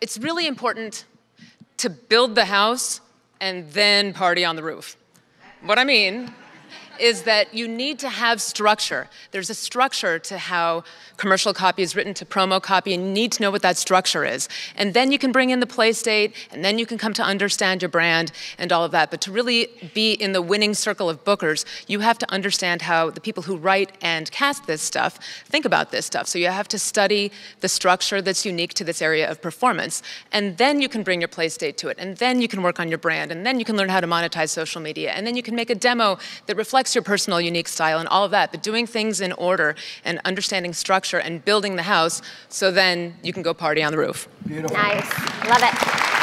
it's really important to build the house and then party on the roof. What I mean is that you need to have structure. There's a structure to how commercial copy is written to promo copy, and you need to know what that structure is. And then you can bring in the play state, and then you can come to understand your brand and all of that. But to really be in the winning circle of bookers, you have to understand how the people who write and cast this stuff think about this stuff. So you have to study the structure that's unique to this area of performance. And then you can bring your play state to it. And then you can work on your brand. And then you can learn how to monetize social media. And then you can make a demo that reflects your personal unique style and all of that. But doing things in order and understanding structure and building the house so then you can go party on the roof. Beautiful. Nice. Love it.